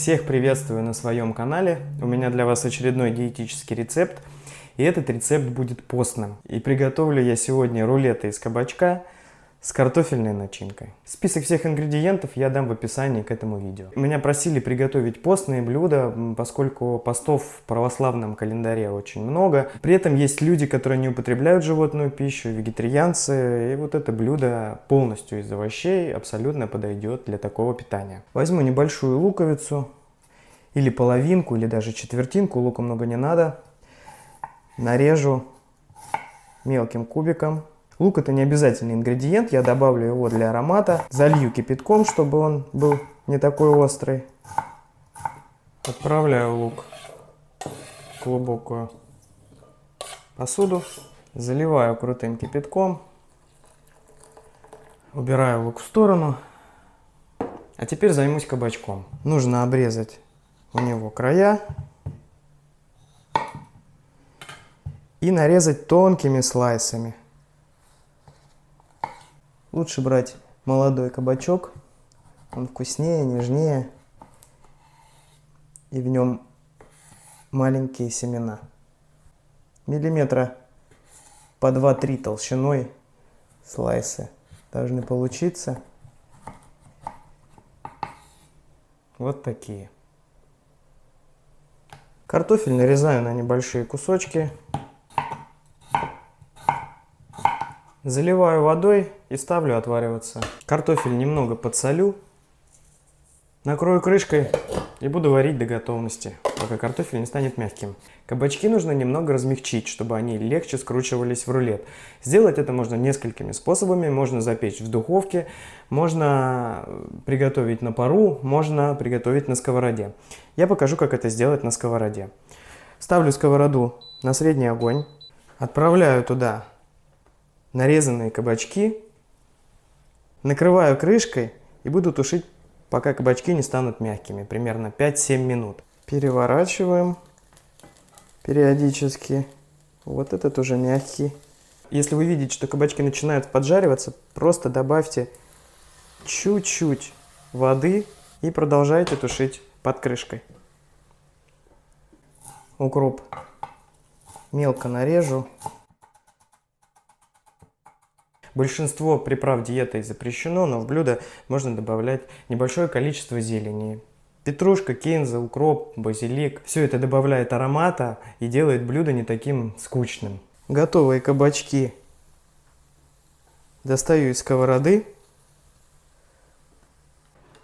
Всех приветствую на своем канале. У меня для вас очередной диетический рецепт. И этот рецепт будет постным. И приготовлю я сегодня рулеты из кабачка с картофельной начинкой. Список всех ингредиентов я дам в описании к этому видео. Меня просили приготовить постные блюда, поскольку постов в православном календаре очень много. При этом есть люди, которые не употребляют животную пищу, вегетарианцы, и вот это блюдо полностью из овощей абсолютно подойдет для такого питания. Возьму небольшую луковицу, или половинку, или даже четвертинку, лука много не надо. Нарежу мелким кубиком Лук это не обязательный ингредиент, я добавлю его для аромата. Залью кипятком, чтобы он был не такой острый. Отправляю лук в глубокую посуду. Заливаю крутым кипятком. Убираю лук в сторону. А теперь займусь кабачком. Нужно обрезать у него края. И нарезать тонкими слайсами. Лучше брать молодой кабачок, он вкуснее, нежнее, и в нем маленькие семена. Миллиметра по 2-3 толщиной слайсы должны получиться. Вот такие. Картофель нарезаю на небольшие кусочки. Заливаю водой и ставлю отвариваться. Картофель немного подсолю. Накрою крышкой и буду варить до готовности, пока картофель не станет мягким. Кабачки нужно немного размягчить, чтобы они легче скручивались в рулет. Сделать это можно несколькими способами. Можно запечь в духовке, можно приготовить на пару, можно приготовить на сковороде. Я покажу, как это сделать на сковороде. Ставлю сковороду на средний огонь, отправляю туда нарезанные кабачки, накрываю крышкой и буду тушить, пока кабачки не станут мягкими, примерно 5-7 минут. Переворачиваем периодически. Вот этот уже мягкий. Если вы видите, что кабачки начинают поджариваться, просто добавьте чуть-чуть воды и продолжайте тушить под крышкой. Укроп мелко нарежу. Большинство приправ диетой запрещено, но в блюдо можно добавлять небольшое количество зелени. Петрушка, кинза, укроп, базилик. Все это добавляет аромата и делает блюдо не таким скучным. Готовые кабачки достаю из сковороды.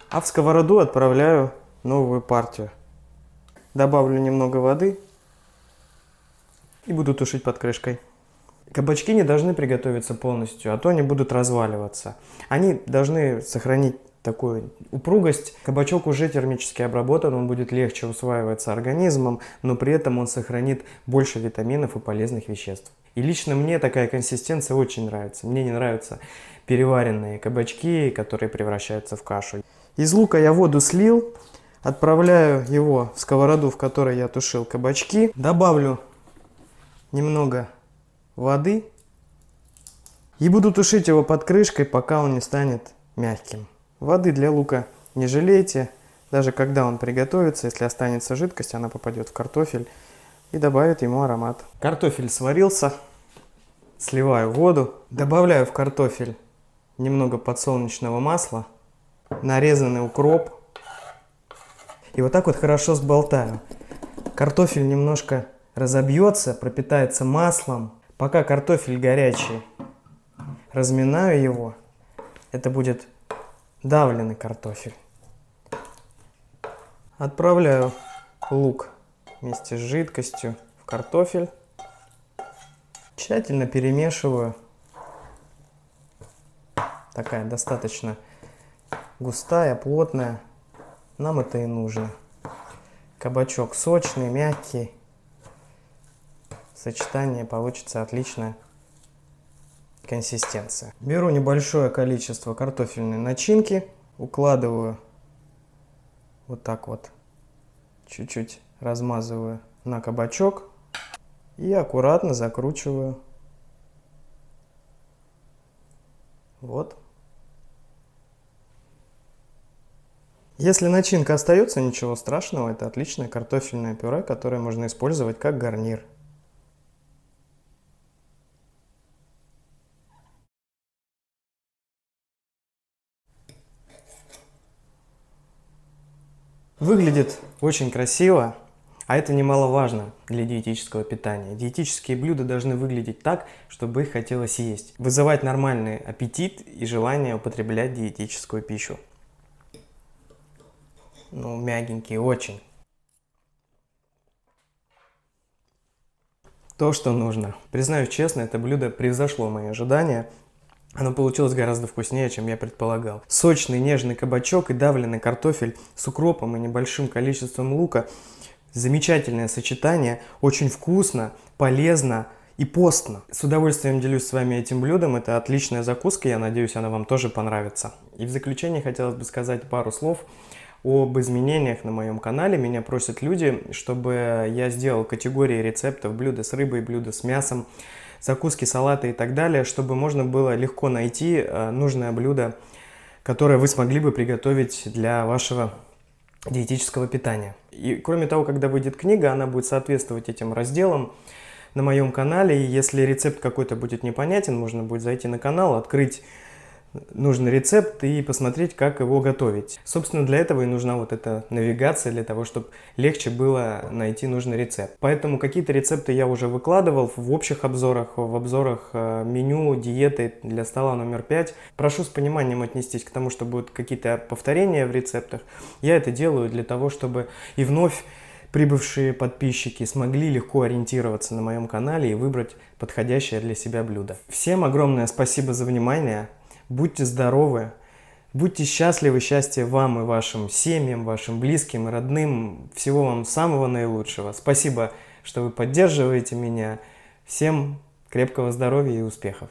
А в сковороду отправляю новую партию. Добавлю немного воды и буду тушить под крышкой. Кабачки не должны приготовиться полностью, а то они будут разваливаться. Они должны сохранить такую упругость. Кабачок уже термически обработан, он будет легче усваиваться организмом, но при этом он сохранит больше витаминов и полезных веществ. И лично мне такая консистенция очень нравится. Мне не нравятся переваренные кабачки, которые превращаются в кашу. Из лука я воду слил, отправляю его в сковороду, в которой я тушил кабачки. Добавлю немного воды и буду тушить его под крышкой, пока он не станет мягким. Воды для лука не жалейте, даже когда он приготовится, если останется жидкость, она попадет в картофель и добавит ему аромат. Картофель сварился, сливаю воду, добавляю в картофель немного подсолнечного масла, нарезанный укроп и вот так вот хорошо сболтаю. Картофель немножко разобьется, пропитается маслом, Пока картофель горячий, разминаю его. Это будет давленный картофель. Отправляю лук вместе с жидкостью в картофель. Тщательно перемешиваю. Такая достаточно густая, плотная. Нам это и нужно. Кабачок сочный, мягкий сочетание получится отличная консистенция. Беру небольшое количество картофельной начинки, укладываю вот так вот, чуть-чуть размазываю на кабачок и аккуратно закручиваю. Вот. Если начинка остается, ничего страшного, это отличное картофельное пюре, которое можно использовать как гарнир. Выглядит очень красиво, а это немаловажно для диетического питания. Диетические блюда должны выглядеть так, чтобы их хотелось есть. Вызывать нормальный аппетит и желание употреблять диетическую пищу. Ну, мягенький очень. То, что нужно. Признаюсь честно, это блюдо превзошло мои ожидания. Оно получилось гораздо вкуснее, чем я предполагал. Сочный нежный кабачок и давленный картофель с укропом и небольшим количеством лука. Замечательное сочетание, очень вкусно, полезно и постно. С удовольствием делюсь с вами этим блюдом. Это отличная закуска, я надеюсь, она вам тоже понравится. И в заключение хотелось бы сказать пару слов об изменениях на моем канале. Меня просят люди, чтобы я сделал категории рецептов блюда с рыбой, блюда с мясом закуски, салаты и так далее, чтобы можно было легко найти э, нужное блюдо, которое вы смогли бы приготовить для вашего диетического питания. И кроме того, когда выйдет книга, она будет соответствовать этим разделам на моем канале. И если рецепт какой-то будет непонятен, можно будет зайти на канал, открыть нужный рецепт и посмотреть, как его готовить. Собственно, для этого и нужна вот эта навигация, для того, чтобы легче было найти нужный рецепт. Поэтому какие-то рецепты я уже выкладывал в общих обзорах, в обзорах э, меню, диеты для стола номер 5. Прошу с пониманием отнестись к тому, что будут какие-то повторения в рецептах. Я это делаю для того, чтобы и вновь прибывшие подписчики смогли легко ориентироваться на моем канале и выбрать подходящее для себя блюдо. Всем огромное спасибо за внимание. Будьте здоровы, будьте счастливы, счастья вам и вашим семьям, вашим близким родным. Всего вам самого наилучшего. Спасибо, что вы поддерживаете меня. Всем крепкого здоровья и успехов.